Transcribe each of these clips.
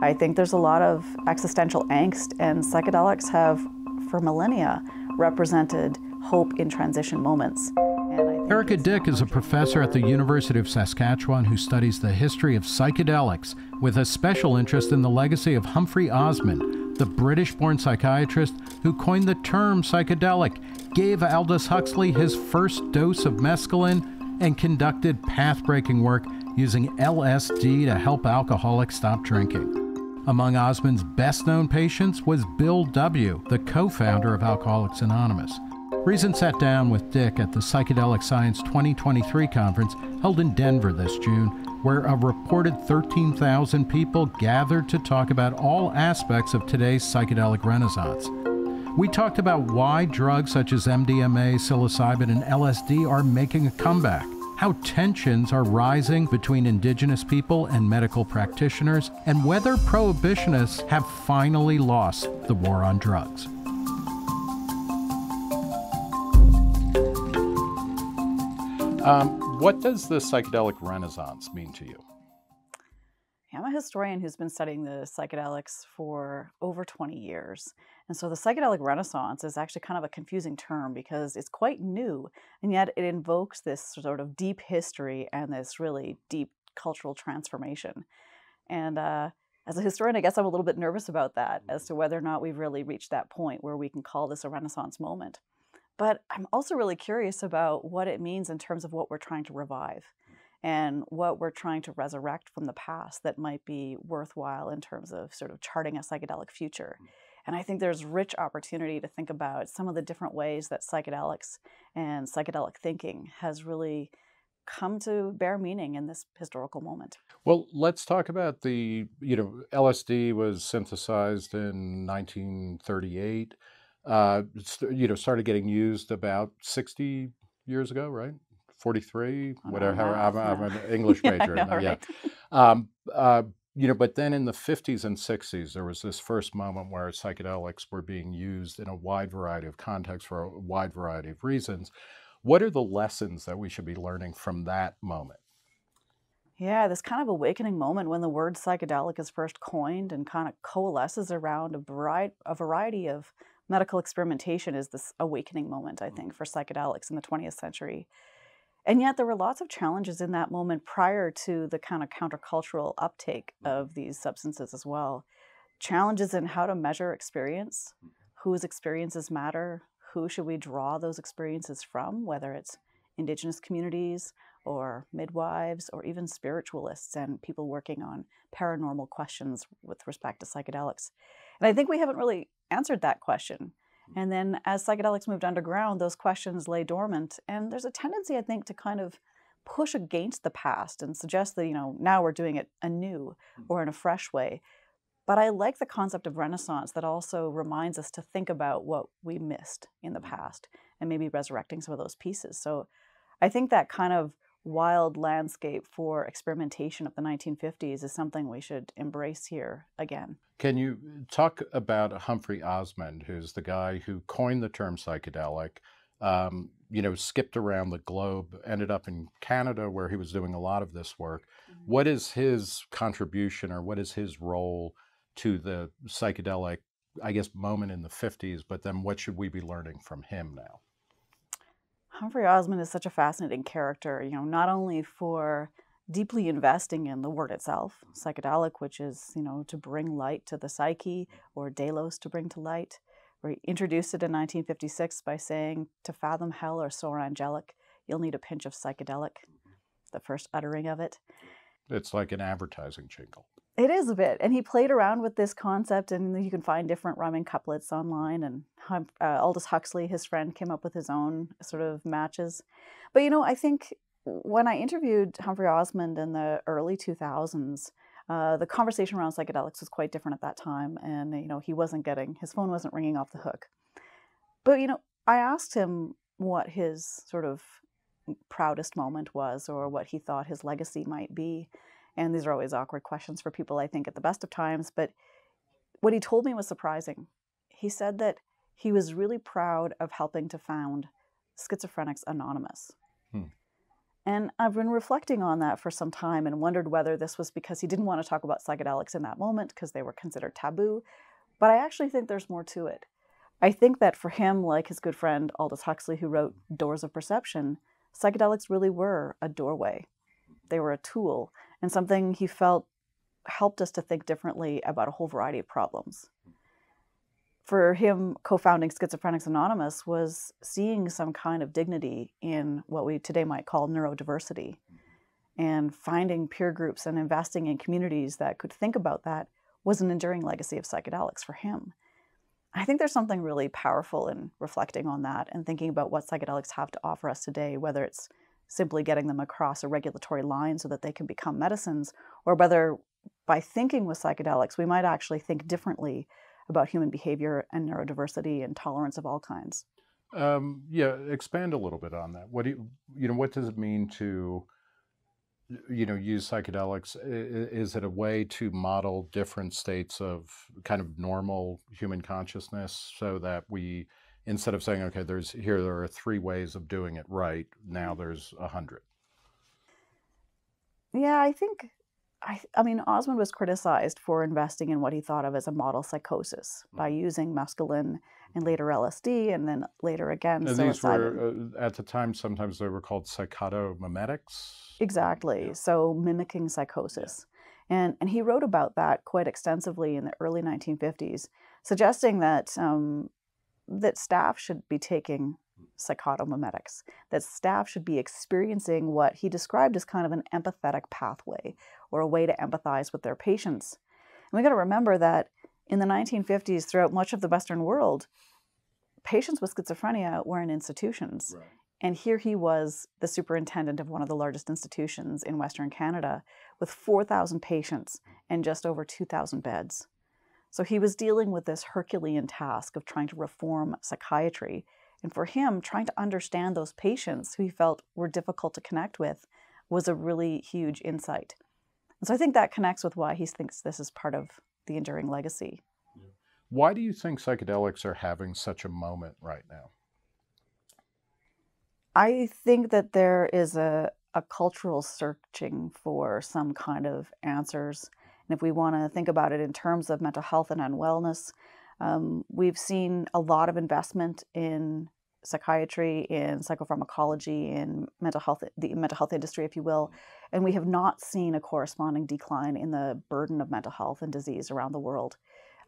I think there's a lot of existential angst, and psychedelics have, for millennia, represented hope in transition moments. Erika Dyck is a professor at the University of Saskatchewan who studies the history of psychedelics with a special interest in the legacy of Humphry Osmond, the British born psychiatrist who coined the term psychedelic, gave Aldous Huxley his first dose of mescaline, and conducted path breaking work using LSD to help alcoholics stop drinking. Among Osmond's best known patients was Bill W., the co founder of Alcoholics Anonymous. Reason sat down with Dyck at the Psychedelic Science 2023 conference held in Denver this June, where a reported 13,000 people gathered to talk about all aspects of today's psychedelic renaissance. We talked about why drugs such as MDMA, psilocybin, and LSD are making a comeback how tensions are rising between indigenous people and medical practitioners, and whether prohibitionists have finally lost the war on drugs. Um, what does the psychedelic renaissance mean to you? I'm a historian who's been studying the psychedelics for over 20 years. And so the psychedelic renaissance is actually kind of a confusing term because it's quite new, and yet it invokes this sort of deep history and this really deep cultural transformation. And uh, as a historian, I guess I'm a little bit nervous about that as to whether or not we've really reached that point where we can call this a renaissance moment. But I'm also really curious about what it means in terms of what we're trying to revive and what we're trying to resurrect from the past that might be worthwhile in terms of sort of charting a psychedelic future. Mm. And I think there's rich opportunity to think about some of the different ways that psychedelics and psychedelic thinking has really come to bear meaning in this historical moment. Well, let's talk about the, you know, LSD was synthesized in 1938. Uh, you know, started getting used about 60 years ago, right? 43, whatever. I'm, I'm, an English major. yeah, know, right? yeah. Um, uh, you know, but then in the 50s and 60s, there was this first moment where psychedelics were being used in a wide variety of contexts for a wide variety of reasons. What are the lessons that we should be learning from that moment? Yeah, this kind of awakening moment when the word psychedelic is first coined and kind of coalesces around a variety, a variety of medical experimentation is this awakening moment, I think, mm. for psychedelics in the 20th century. And yet, there were lots of challenges in that moment prior to the kind of countercultural uptake mm-hmm. of these substances as well. Challenges in how to measure experience, mm-hmm. whose experiences matter, who should we draw those experiences from, whether it's indigenous communities or midwives or even spiritualists and people working on paranormal questions with respect to psychedelics. And I think we haven't really answered that question. And then as psychedelics moved underground, those questions lay dormant. And there's a tendency, I think, to kind of push against the past and suggest that, you know, now we're doing it anew hmm. or in a fresh way. But I like the concept of Renaissance that also reminds us to think about what we missed in the hmm. past and maybe resurrecting some of those pieces. So I think that kind of wild landscape for experimentation of the 1950s is something we should embrace here again. Can you talk about Humphry Osmond, who's the guy who coined the term psychedelic? Um, you know, skipped around the globe, ended up in Canada where he was doing a lot of this work. Mm-hmm. What is his contribution or what is his role to the psychedelic, I guess, moment in the 50s? But then what should we be learning from him now? Humphry Osmond is such a fascinating character, you know, not only for deeply investing in the word itself, psychedelic, which is, you know, to bring light to the psyche, or Delos to bring to light. He introduced it in 1956 by saying, to fathom hell or soar angelic, you'll need a pinch of psychedelic, the first uttering of it. It's like an advertising jingle. It is a bit. And he played around with this concept, and you can find different rhyming couplets online. And uh, Aldous Huxley, his friend, came up with his own sort of matches. But, you know, I think when I interviewed Humphry Osmond in the early 2000s, uh, the conversation around psychedelics was quite different at that time. And, you know, he wasn't getting, his phone wasn't ringing off the hook. But, you know, I asked him what his sort of proudest moment was or what he thought his legacy might be. And these are always awkward questions for people, I think, at the best of times. But what he told me was surprising. He said that he was really proud of helping to found Schizophrenics Anonymous. Hmm. And I've been reflecting on that for some time and wondered whether this was because he didn't want to talk about psychedelics in that moment because they were considered taboo. But I actually think there's more to it. I think that for him, like his good friend Aldous Huxley, who wrote Doors of Perception, psychedelics really were a doorway. They were a tool and something he felt helped us to think differently about a whole variety of problems. For him, co founding Schizophrenics Anonymous was seeing some kind of dignity in what we today might call neurodiversity and finding peer groups and investing in communities that could think about that was an enduring legacy of psychedelics for him. I think there's something really powerful in reflecting on that and thinking about what psychedelics have to offer us today, whether it's simply getting them across a regulatory line so that they can become medicines, or whether by thinking with psychedelics, we might actually think differently about human behavior and neurodiversity and tolerance of all kinds. Um, yeah, expand a little bit on that. What do you, you know, what does it mean to, you know, use psychedelics? Is it a way to model different states of kind of normal human consciousness so that we, instead of saying, okay, there's here there are three ways of doing it right, now there's a hundred? Yeah, I think I, I mean, Osmond was criticized for investing in what he thought of as a model psychosis by mm. using mescaline and later LSD, and then later again and These were, uh, at the time, sometimes they were called psychotomimetics. Exactly. Yeah. So mimicking psychosis. Yeah. And, and he wrote about that quite extensively in the early 1950s, suggesting that, um, that staff should be taking psychotomimetics, that staff should be experiencing what he described as kind of an empathetic pathway or a way to empathize with their patients. And we got to remember that in the 1950s, throughout much of the Western world, patients with schizophrenia were in institutions. Right. And here he was, the superintendent of one of the largest institutions in Western Canada, with 4,000 patients and just over 2,000 beds. So he was dealing with this Herculean task of trying to reform psychiatry and for him, trying to understand those patients who he felt were difficult to connect with was a really huge insight. And so I think that connects with why he thinks this is part of the enduring legacy. Why do you think psychedelics are having such a moment right now? I think that there is a, a cultural searching for some kind of answers. And if we want to think about it in terms of mental health and wellness, um, we've seen a lot of investment in psychiatry, in psychopharmacology, in mental health, the mental health industry, if you will, and we have not seen a corresponding decline in the burden of mental health and disease around the world.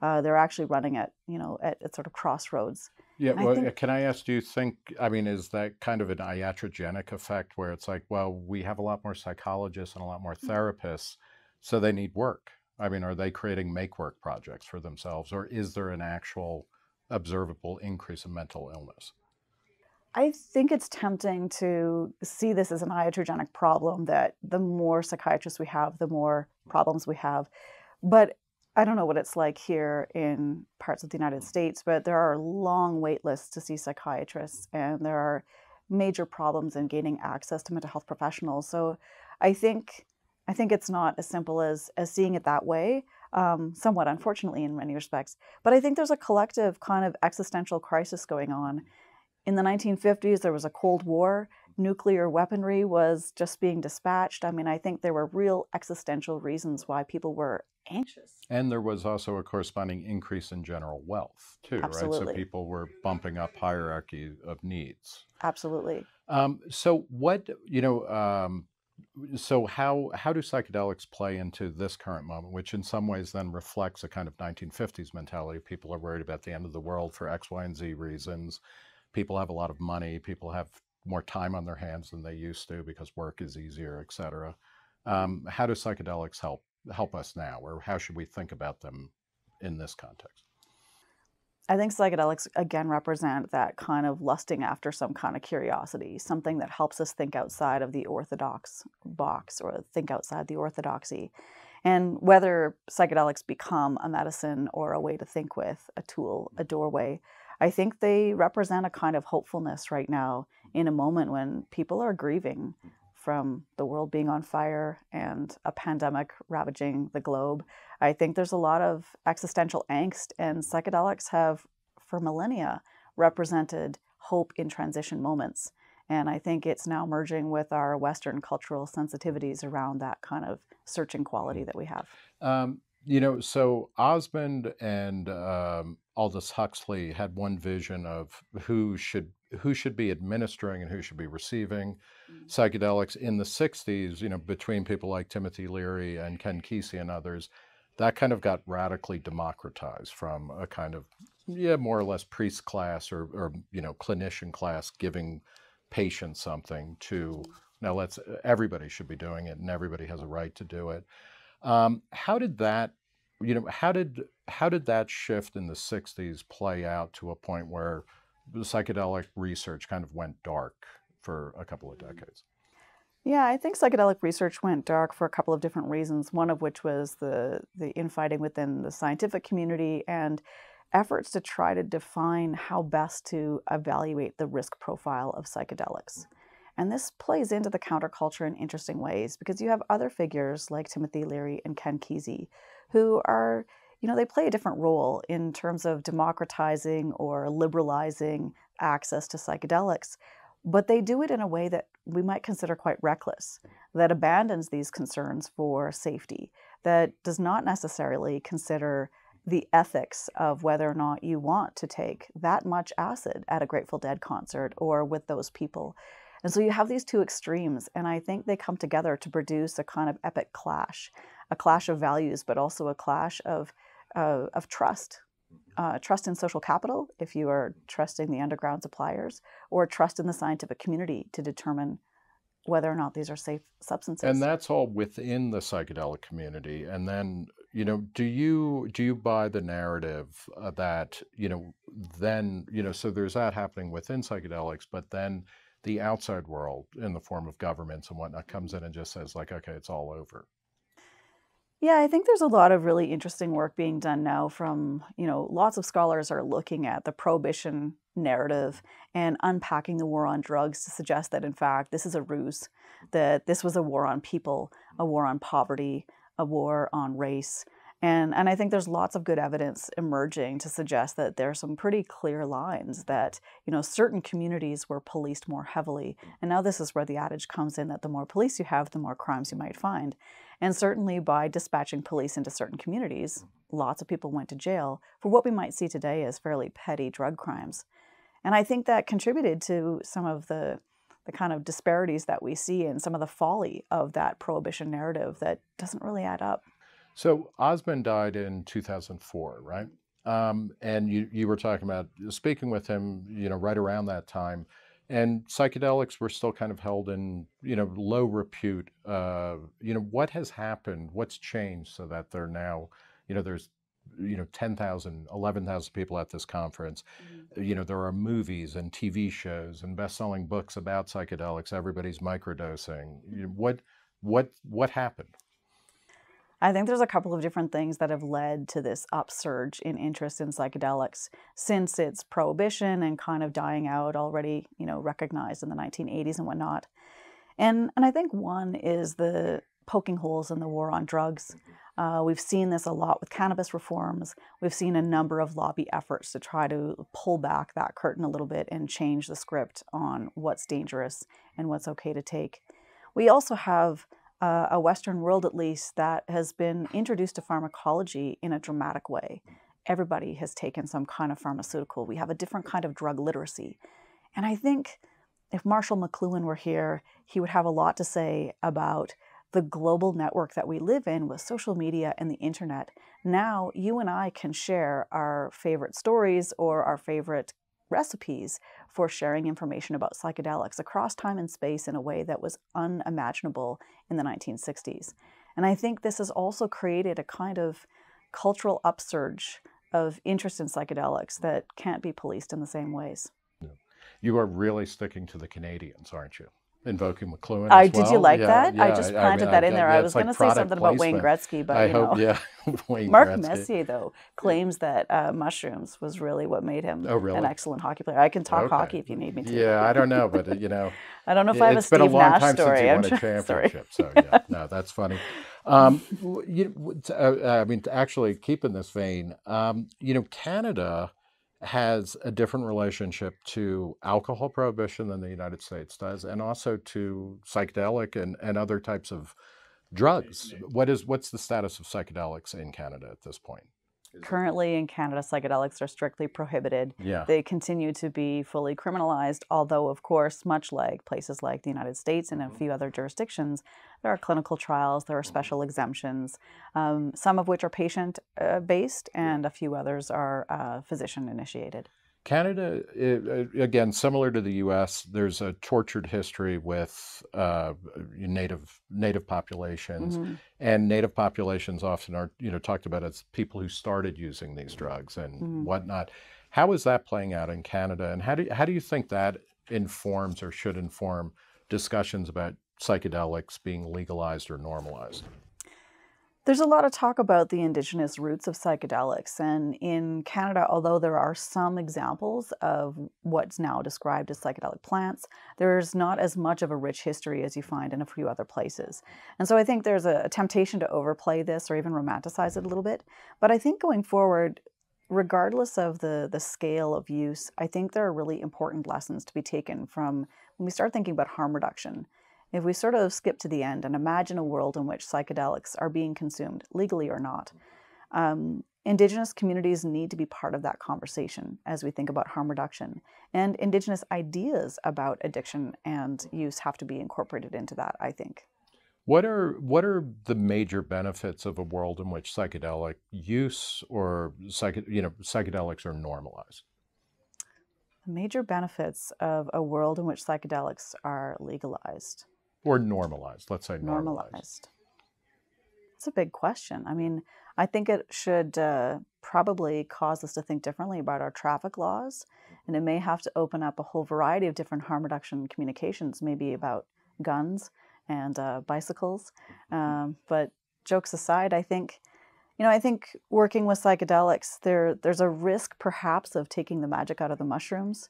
Uh, they're actually running at you know at, at sort of crossroads. Yeah, well, think, can I ask? Do you think? I mean, is that kind of an iatrogenic effect where it's like, well, we have a lot more psychologists and a lot more mm. therapists, so they need work. I mean, are they creating make work projects for themselves, or is there an actual observable increase in mental illness? I think it's tempting to see this as an iatrogenic problem that the more psychiatrists we have, the more problems we have. But I don't know what it's like here in parts of the United States, but there are long wait lists to see psychiatrists, and there are major problems in gaining access to mental health professionals. So I think I think it's not as simple as as seeing it that way. Um, somewhat unfortunately in many respects, but I think there's a collective kind of existential crisis going on. In the 1950s, there was a Cold War. Nuclear weaponry was just being dispatched. I mean, I think there were real existential reasons why people were anxious. And there was also a corresponding increase in general wealth, too, Absolutely. right? So people were bumping up hierarchy of needs. Absolutely. Um, so, what, you know, um, so how how do psychedelics play into this current moment, which in some ways then reflects a kind of 1950s mentality? People are worried about the end of the world for X, Y, and Z reasons. People have a lot of money. People have more time on their hands than they used to because work is easier, et cetera. Um, how do psychedelics help help us now, or how should we think about them in this context? I think psychedelics again represent that kind of lusting after some kind of curiosity, something that helps us think outside of the orthodox box or think outside the orthodoxy. And whether psychedelics become a medicine or a way to think with, a tool, a doorway, I think they represent a kind of hopefulness right now in a moment when people are grieving from the world being on fire and a pandemic ravaging the globe. I think there's a lot of existential angst, and psychedelics have, for millennia, represented hope in transition moments. And I think it's now merging with our Western cultural sensitivities around that kind of searching quality that we have. Um, you know, so Osmond and um, Aldous Huxley had one vision of who should who should be administering and who should be receiving mm-hmm. psychedelics in the 60s, you know, between people like Timothy Leary and Ken Kesey and others, that kind of got radically democratized from a kind of, yeah, more or less priest class or, or you know, clinician class giving patients something to, now let's, everybody should be doing it and everybody has a right to do it. Um, how did that, you know, how did, how did that shift in the 60s play out to a point where psychedelic research kind of went dark for a couple of mm. decades. Yeah, I think psychedelic research went dark for a couple of different reasons. One of which was the the infighting within the scientific community and efforts to try to define how best to evaluate the risk profile of psychedelics. And this plays into the counterculture in interesting ways because you have other figures like Timothy Leary and Ken Kesey who are you know, they play a different role in terms of democratizing or liberalizing access to psychedelics, but they do it in a way that we might consider quite reckless, that abandons these concerns for safety, that does not necessarily consider the ethics of whether or not you want to take that much acid at a Grateful Dead concert or with those people. And so you have these two extremes, and I think they come together to produce a kind of epic clash a clash of values, but also a clash of uh, of trust. Uh, trust in social capital, if you are trusting the underground suppliers, or trust in the scientific community to determine whether or not these are safe substances. And that's all within the psychedelic community. And then, you know, do you do you buy the narrative uh, that you know then you know so there's that happening within psychedelics, but then the outside world in the form of governments and whatnot comes in and just says like, okay, it's all over. Yeah, I think there's a lot of really interesting work being done now from, you know, lots of scholars are looking at the prohibition narrative and unpacking the war on drugs to suggest that in fact this is a ruse, that this was a war on people, a war on poverty, a war on race. And, and I think there's lots of good evidence emerging to suggest that there are some pretty clear lines that, you know, certain communities were policed more heavily. And now this is where the adage comes in that the more police you have, the more crimes you might find. And certainly by dispatching police into certain communities, lots of people went to jail for what we might see today as fairly petty drug crimes. And I think that contributed to some of the the kind of disparities that we see and some of the folly of that prohibition narrative that doesn't really add up. So Osmond died in 2004, right? Um, and you, you were talking about speaking with him, you know, right around that time, and psychedelics were still kind of held in, you know, low repute. Uh, you know, what has happened? What's changed so that they're now, you know, there's, you know, 10,000, 11,000 people at this conference. Mm-hmm. You know, there are movies and TV shows and best-selling books about psychedelics. Everybody's microdosing. You know, what, what, what happened? I think there's a couple of different things that have led to this upsurge in interest in psychedelics since its prohibition and kind of dying out already, you know, recognized in the 1980s and whatnot. And and I think one is the poking holes in the war on drugs. Uh, we've seen this a lot with cannabis reforms. We've seen a number of lobby efforts to try to pull back that curtain a little bit and change the script on what's dangerous and what's okay to take. We also have uh, a Western world, at least, that has been introduced to pharmacology in a dramatic way. Everybody has taken some kind of pharmaceutical. We have a different kind of drug literacy. And I think if Marshall McLuhan were here, he would have a lot to say about the global network that we live in with social media and the internet. Now, you and I can share our favorite stories or our favorite recipes for sharing information about psychedelics across time and space in a way that was unimaginable in the 1960s. And I think this has also created a kind of cultural upsurge of interest in psychedelics that can't be policed in the same ways. You are really sticking to the Canadians, aren't you? Invoking McLuhan. I did you like yeah, that? Yeah, I just planted I mean, that in there. I, I was like going to say something placement. about Wayne Gretzky, but I you hope, know. yeah, Wayne Mark Gretzky. Messier though claims that uh, mushrooms was really what made him oh, really? an excellent hockey player. I can talk okay. hockey if you need me to. Yeah, I don't know, but uh, you know, I don't know if I have a Steve been a long Nash time story. since you won a championship, so yeah, no, that's funny. Um, you, uh, I mean, actually, keep in this vein, um, you know, Canada has a different relationship to alcohol prohibition than the United States does, and also to psychedelic and, and other types of drugs. Mm-hmm. What is what's the status of psychedelics in Canada at this point? Currently in Canada, psychedelics are strictly prohibited. Yeah. They continue to be fully criminalized, although, of course, much like places like the United States and a few other jurisdictions, there are clinical trials, there are special exemptions, um, some of which are patient uh, based, and a few others are uh, physician initiated. Canada, it, again, similar to the U.S., there's a tortured history with uh, native native populations, mm-hmm. and native populations often are, you know, talked about as people who started using these drugs and mm-hmm. whatnot. How is that playing out in Canada, and how do how do you think that informs or should inform discussions about psychedelics being legalized or normalized? There's a lot of talk about the indigenous roots of psychedelics. And in Canada, although there are some examples of what's now described as psychedelic plants, there's not as much of a rich history as you find in a few other places. And so I think there's a, temptation to overplay this or even romanticize it a little bit. But I think going forward, regardless of the, the scale of use, I think there are really important lessons to be taken from when we start thinking about harm reduction. If we sort of skip to the end and imagine a world in which psychedelics are being consumed, legally or not, um, Indigenous communities need to be part of that conversation as we think about harm reduction. And Indigenous ideas about addiction and use have to be incorporated into that, I think. What are what are the major benefits of a world in which psychedelic use or psych, you know psychedelics are normalized? The major benefits of a world in which psychedelics are legalized or normalized. Let's say normalized. normalized. It's a big question. I mean, I think it should uh, probably cause us to think differently about our traffic laws, and it may have to open up a whole variety of different harm reduction communications, maybe about guns and uh, bicycles. Um, but jokes aside, I think, you know, I think working with psychedelics, there there's a risk perhaps of taking the magic out of the mushrooms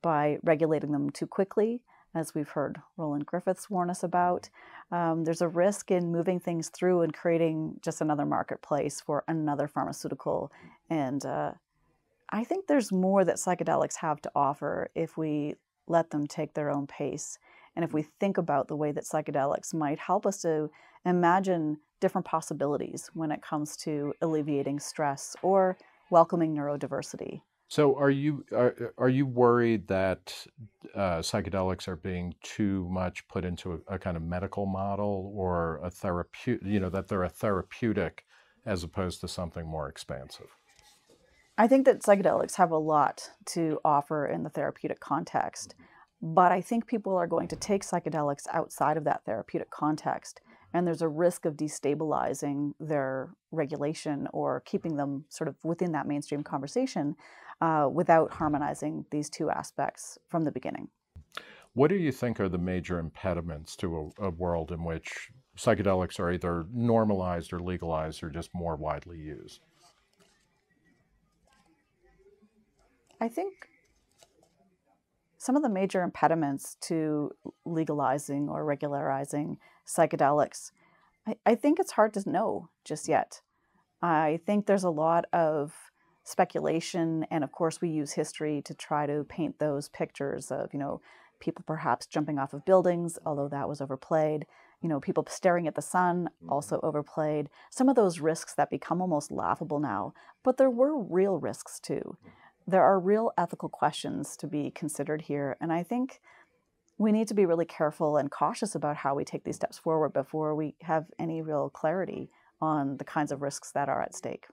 by regulating them too quickly as we've heard Roland Griffiths warn us about. Um, there's a risk in moving things through and creating just another marketplace for another pharmaceutical. And uh, I think there's more that psychedelics have to offer if we let them take their own pace. And if we think about the way that psychedelics might help us to imagine different possibilities when it comes to alleviating stress or welcoming neurodiversity. So, are you are, are you worried that uh, psychedelics are being too much put into a, a, kind of medical model or a therapeutic? You know that they're a therapeutic as opposed to something more expansive. I think that psychedelics have a lot to offer in the therapeutic context, but I think people are going to take psychedelics outside of that therapeutic context and there's a risk of destabilizing their regulation or keeping them sort of within that mainstream conversation uh, without harmonizing these two aspects from the beginning. What do you think are the major impediments to a, a world in which psychedelics are either normalized or legalized or just more widely used? I think some of the major impediments to legalizing or regularizing psychedelics, I, I think it's hard to know just yet. I think there's a lot of speculation, and of course, we use history to try to paint those pictures of, you know, people perhaps jumping off of buildings, although that was overplayed. You know, people staring at the sun, also mm-hmm. overplayed. Some of those risks that become almost laughable now, but there were real risks too. There are real ethical questions to be considered here, and I think we need to be really careful and cautious about how we take these steps forward before we have any real clarity on the kinds of risks that are at stake.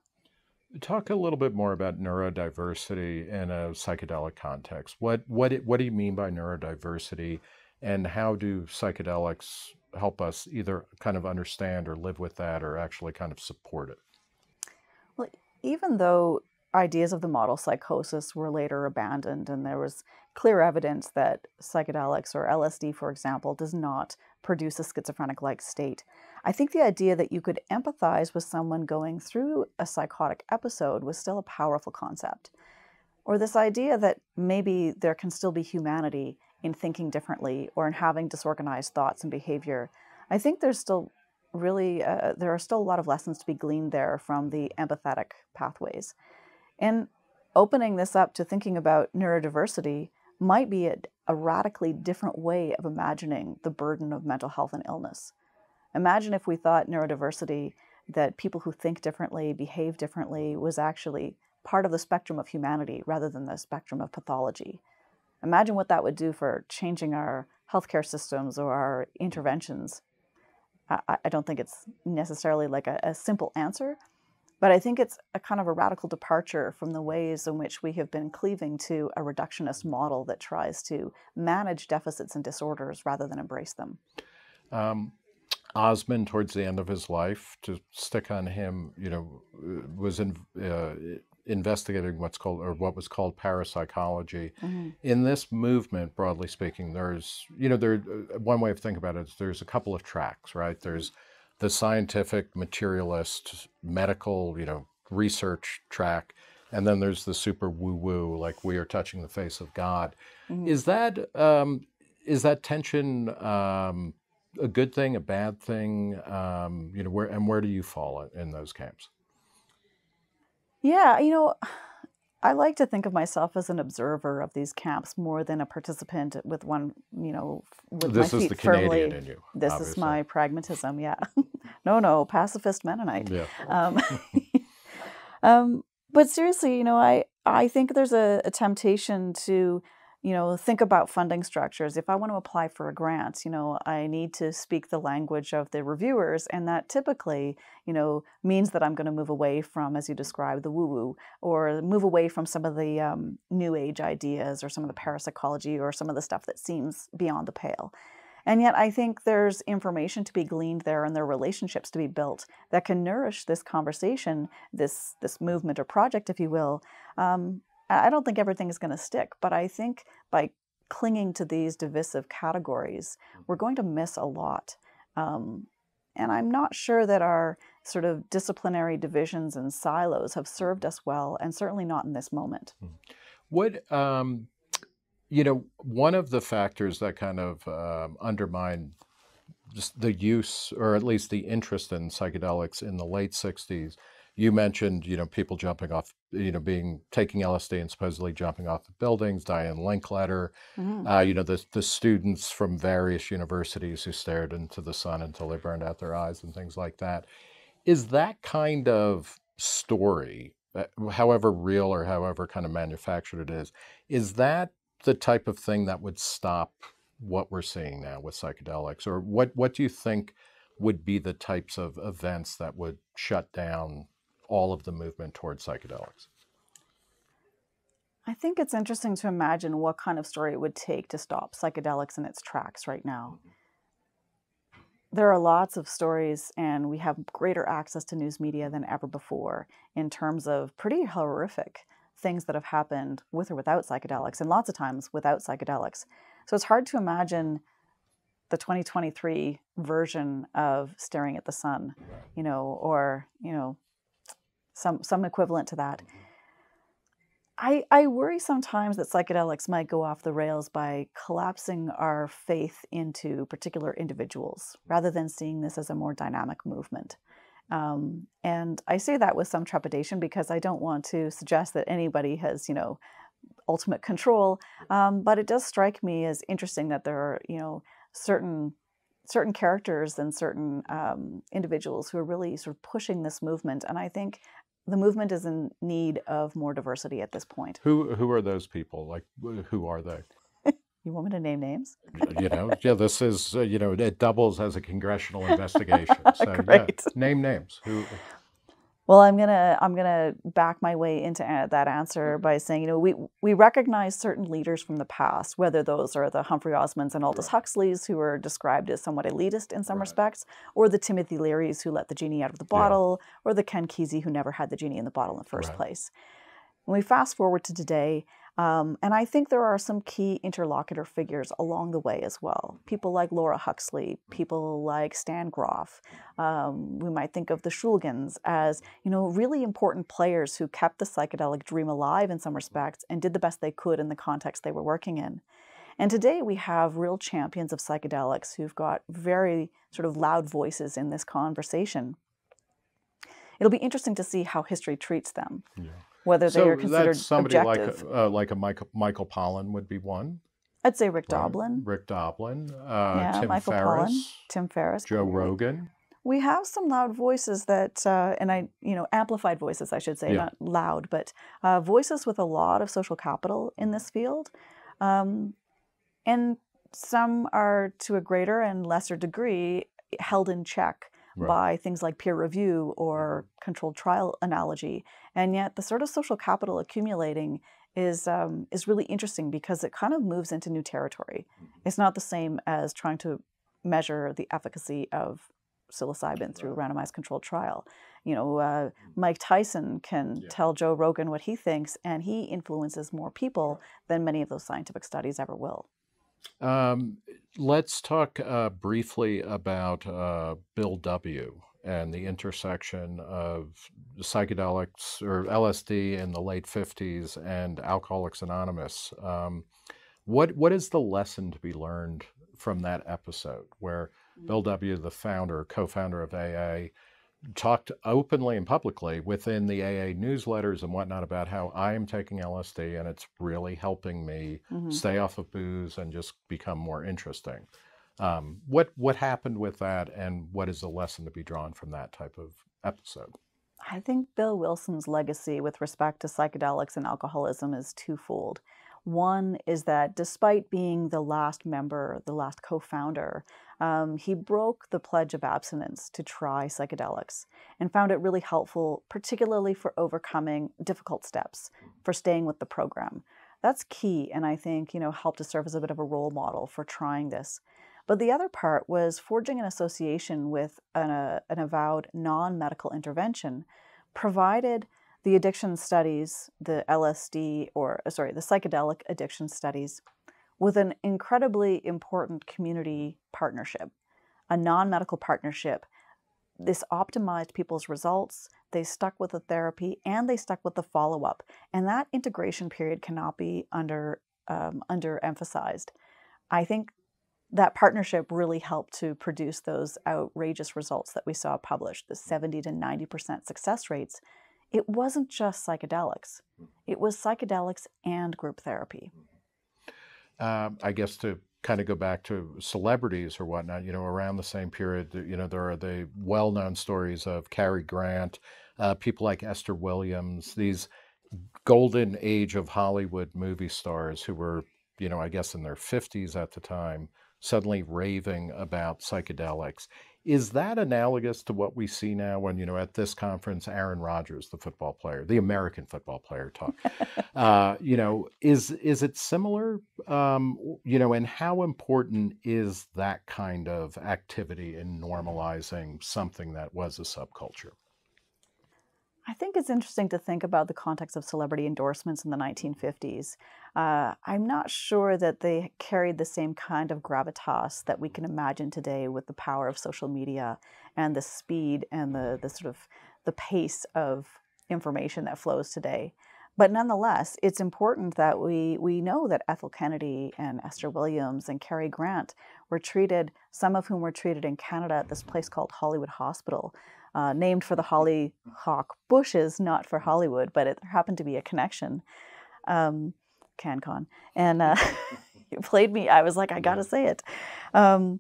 Talk a little bit more about neurodiversity in a psychedelic context. What what what do you mean by neurodiversity, and how do psychedelics help us either kind of understand or live with that, or actually kind of support it? Well, even though ideas of the model psychosis were later abandoned, and there was clear evidence that psychedelics or LSD, for example, does not produce a schizophrenic like state. I think the idea that you could empathize with someone going through a psychotic episode was still a powerful concept. Or this idea that maybe there can still be humanity in thinking differently or in having disorganized thoughts and behavior. I think there's still really, uh, there are still a lot of lessons to be gleaned there from the empathetic pathways. And opening this up to thinking about neurodiversity might be a, a radically different way of imagining the burden of mental health and illness. Imagine if we thought neurodiversity, that people who think differently, behave differently, was actually part of the spectrum of humanity rather than the spectrum of pathology. Imagine what that would do for changing our healthcare systems or our interventions. I, I don't think it's necessarily like a, a simple answer, but I think it's a kind of a radical departure from the ways in which we have been cleaving to a reductionist model that tries to manage deficits and disorders rather than embrace them. Um, Osmond, towards the end of his life, to stick on him, you know, was in, uh, investigating what's called or what was called parapsychology. Mm-hmm. In this movement, broadly speaking, there's you know there uh, one way of thinking about it is there's a couple of tracks, right? There's the scientific, materialist, medical, you know, research track, and then there's the super woo woo, like we are touching the face of God. Mm-hmm. Is that um, is that tension um, a good thing, a bad thing? Um, you know, where and where do you fall in those camps? Yeah, you know, I like to think of myself as an observer of these camps more than a participant with one, you know, with this my feet is the firmly. Canadian in you. This obviously. is my pragmatism. Yeah, no, no, pacifist Mennonite. Yeah. Um, um, but seriously, you know, I I think there's a, a temptation to you know, think about funding structures. If I want to apply for a grant, you know, I need to speak the language of the reviewers, and that typically, you know, means that I'm going to move away from, as you described, the woo-woo, or move away from some of the um, new age ideas, or some of the parapsychology, or some of the stuff that seems beyond the pale. And yet, I think there's information to be gleaned there, and there are relationships to be built that can nourish this conversation, this this movement or project, if you will, um, I don't think everything is going to stick, but I think by clinging to these divisive categories, we're going to miss a lot. Um, and I'm not sure that our sort of disciplinary divisions and silos have served us well, and certainly not in this moment. Hmm. What, um, you know, one of the factors that kind of um, undermined just the use, or at least the interest in psychedelics in the late 60s, you mentioned, you know, people jumping off, you know, being taking LSD and supposedly jumping off the buildings. Diane Linkletter, mm-hmm. uh, you know, the the students from various universities who stared into the sun until they burned out their eyes and things like that. Is that kind of story, uh, however real or however kind of manufactured it is, is that the type of thing that would stop what we're seeing now with psychedelics, or what what do you think? would be the types of events that would shut down all of the movement towards psychedelics? I think it's interesting to imagine what kind of story it would take to stop psychedelics in its tracks right now. Mm-hmm. There are lots of stories, and we have greater access to news media than ever before in terms of pretty horrific things that have happened with or without psychedelics, and lots of times without psychedelics. So it's hard to imagine the 2023 version of staring at the sun, you know, or, you know, some some equivalent to that. I, I worry sometimes that psychedelics might go off the rails by collapsing our faith into particular individuals rather than seeing this as a more dynamic movement. Um, and I say that with some trepidation because I don't want to suggest that anybody has, you know, ultimate control. Um, but it does strike me as interesting that there are, you know, certain certain characters and certain um, individuals who are really sort of pushing this movement. And I think the movement is in need of more diversity at this point. Who who are those people? Like who are they? you want me to name names? you know, yeah, this is uh, you know it doubles as a congressional investigation. So Great. yeah, name names. Who well, I'm gonna I'm gonna back my way into that answer mm-hmm. by saying, you know, we we recognize certain leaders from the past, whether those are the Humphry Osmonds and Aldous right. Huxleys, who are described as somewhat elitist in some right. respects, or the Timothy Learys who let the genie out of the bottle, yeah. or the Ken Kesey who never had the genie in the bottle in the first right. place. When we fast forward to today, um, and I think there are some key interlocutor figures along the way as well. People like Laura Huxley, people like Stan Grof. Um, we might think of the Shulgins as, you know, really important players who kept the psychedelic dream alive in some respects and did the best they could in the context they were working in. And today we have real champions of psychedelics who've got very sort of loud voices in this conversation. It'll be interesting to see how history treats them. Yeah. Whether they are considered that's somebody objective. like a, uh, like a Michael, Michael Pollan would be one. I'd say Rick? Doblin. Rick Doblin, uh, yeah, Tim Michael Ferriss, Pollan, Tim Ferriss, Joe. Rogan. We have some loud voices that, uh, and I, you know, amplified voices, I should say, Yeah. not loud, but uh, voices with a lot of social capital in this field. Um, and some are to a greater and lesser degree held in check Right. by things like peer review or controlled trial analogy. And yet, the sort of social capital accumulating is um, is really interesting because it kind of moves into new territory. It's not the same as trying to measure the efficacy of psilocybin through a randomized controlled trial. You know, uh, Mike Tyson can Yeah. tell Joe Rogan what he thinks, and he influences more people than many of those scientific studies ever will. Um, let's talk uh, briefly about uh, Bill W. and the intersection of psychedelics or LSD in the late 50s and Alcoholics Anonymous. Um, what what is the lesson to be learned from that episode where Bill W., the founder, co-founder of AA, talked openly and publicly within the AA newsletters and whatnot about how I am taking LSD and it's really helping me Mhm. stay off of booze and just become more interesting. Um, what what happened with that, and what is the lesson to be drawn from that type of episode? I think Bill Wilson's legacy with respect to psychedelics and alcoholism is twofold. One is that despite being the last member, the last co founder, um, he broke the pledge of abstinence to try psychedelics and found it really helpful, particularly for overcoming difficult steps, for staying with the program. That's key, and I think, you know, helped to serve as a bit of a role model for trying this. But the other part was forging an association with an, uh, an avowed non medical intervention, provided the addiction studies, the LSD, or uh, sorry, the psychedelic addiction studies, with an incredibly important community partnership, a non medical partnership. This optimized people's results, they stuck with the therapy, and they stuck with the follow up. And that integration period cannot be under um, underemphasized. I think that partnership really helped to produce those outrageous results that we saw published, the 70 to 90% success rates. It wasn't just psychedelics, it was psychedelics and group therapy. Um, I guess to kind of go back to celebrities or whatnot, you know, around the same period, you know, there are the well-known stories of Cary Grant, uh, people like Esther Williams, these golden age of Hollywood movie stars who were, you know, I guess in their 50s at the time, suddenly raving about psychedelics. Is that analogous to what we see now when, you know, at this conference, Aaron Rodgers, the football player, the American football player, talk? uh, you know, is is it similar? Um, you know, and how important is that kind of activity in normalizing something that was a subculture? I think it's interesting to think about the context of celebrity endorsements in the 1950s. Uh, I'm not sure that they carried the same kind of gravitas that we can imagine today with the power of social media and the speed and the, the sort of the pace of information that flows today. But nonetheless, it's important that we, we know that Ethel Kennedy and Esther Williams and Cary Grant were treated, some of whom were treated in Canada at this place called Hollywood Hospital, uh, named for the hollyhock bushes, not for Hollywood, but it happened to be a connection. Um, CanCon. And uh, you played me. I was like, I gotta say it. Um,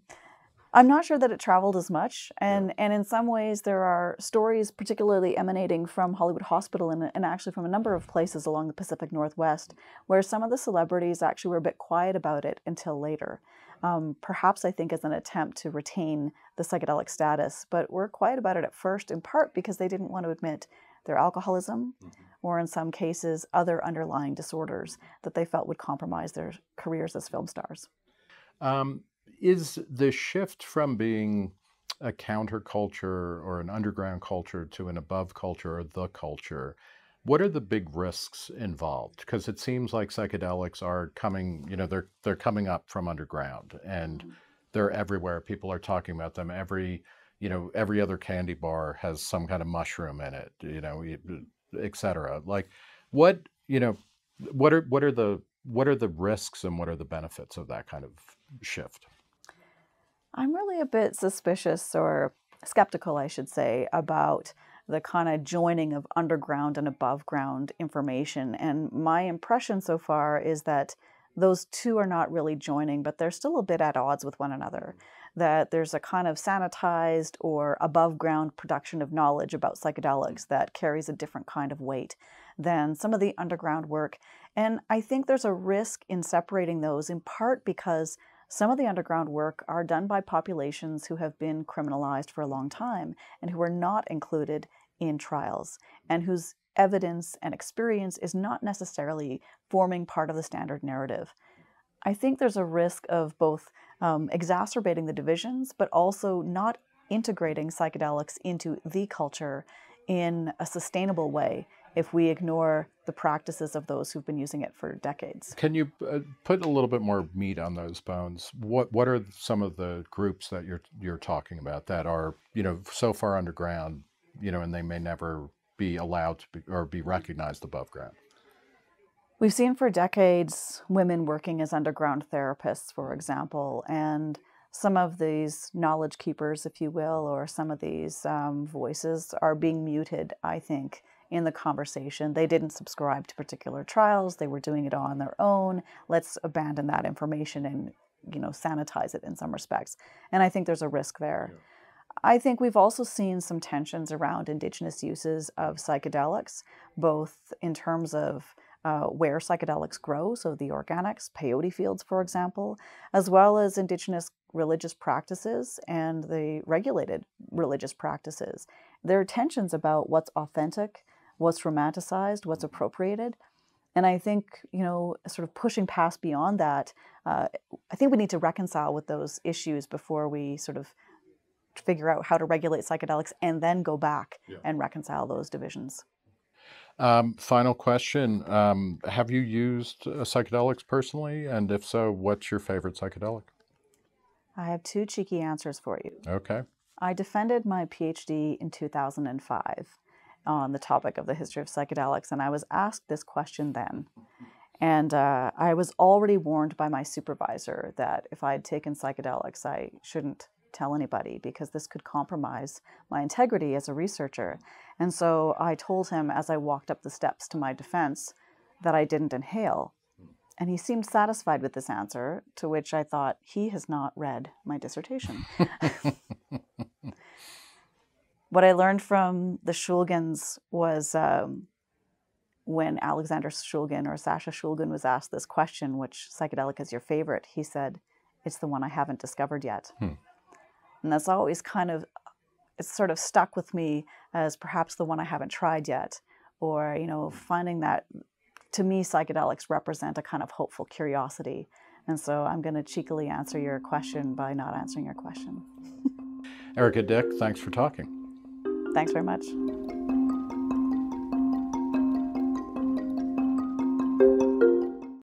I'm not sure that it traveled as much, and and in some ways there are stories, particularly emanating from Hollywood Hospital and, and actually from a number of places along the Pacific Northwest, where some of the celebrities actually were a bit quiet about it until later. Um, perhaps I think as an attempt to retain the psychedelic status, but were quiet about it at first, in part because they didn't want to admit their alcoholism, or in some cases other underlying disorders that they felt would compromise their careers as film stars. Um, is the shift from being a counterculture or an underground culture to an above culture or the culture? What are the big risks involved? Because it seems like psychedelics are coming, you know, they're they're coming up from underground and mm-hmm. they're everywhere. People are talking about them. Every, you know, every other candy bar has some kind of mushroom in it, you know, et cetera. Like, what, you know, what are what are the what are the risks and what are the benefits of that kind of shift? I'm really a bit suspicious or skeptical, I should say, about the kind of joining of underground and above ground information. And my impression so far is that those two are not really joining, but they're still a bit at odds with one another. That there's a kind of sanitized or above ground production of knowledge about psychedelics mm. that carries a different kind of weight than some of the underground work. And I think there's a risk in separating those in part because some of the underground work are done by populations who have been criminalized for a long time and who are not included in trials and whose evidence and experience is not necessarily forming part of the standard narrative. I think there's a risk of both um, exacerbating the divisions, but also not integrating psychedelics into the culture in a sustainable way if we ignore the practices of those who've been using it for decades. Can you uh, put a little bit more meat on those bones? What what are some of the groups that you're you're talking about that are you know so far underground, you know, and they may never be allowed to be, or be recognized above ground? We've seen for decades women working as underground therapists, for example, and some of these knowledge keepers, if you will, or some of these um, voices are being muted, I think, in the conversation. They didn't subscribe to particular trials, they were doing it on their own. Let's abandon that information and you know sanitize it in some respects. And I think there's a risk there. Yeah. I think we've also seen some tensions around indigenous uses of psychedelics, both in terms of uh, where psychedelics grow, so the organics, peyote fields, for example, as well as indigenous religious practices and the regulated religious practices. There are tensions about what's authentic what's romanticized, what's mm-hmm. appropriated. And I think, you know, sort of pushing past beyond that, uh, I think we need to reconcile with those issues before we sort of figure out how to regulate psychedelics and then go back yeah. and reconcile those divisions. Um, final question um, Have you used uh, psychedelics personally? And if so, what's your favorite psychedelic? I have two cheeky answers for you. Okay. I defended my PhD in 2005 on the topic of the history of psychedelics, and I was asked this question then. And uh, I was already warned by my supervisor that if I had taken psychedelics, I shouldn't tell anybody because this could compromise my integrity as a researcher. And so I told him as I walked up the steps to my defense that I didn't inhale. And he seemed satisfied with this answer, to which I thought, he has not read my dissertation. what I learned from the Shulgins was um, when Alexander Shulgin or Sasha Shulgin was asked this question, which psychedelic is your favorite, he said, it's the one I haven't discovered yet. Hmm. And that's always kind of, it's sort of stuck with me as perhaps the one I haven't tried yet. Or, you know, finding that to me, psychedelics represent a kind of hopeful curiosity. And so I'm going to cheekily answer your question by not answering your question. Erika Dyck, thanks for talking. Thanks very much.